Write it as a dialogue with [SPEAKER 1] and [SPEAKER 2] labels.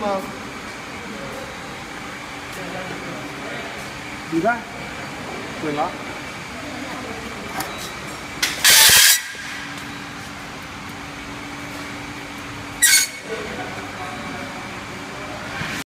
[SPEAKER 1] mà
[SPEAKER 2] đi ba? Quên đó.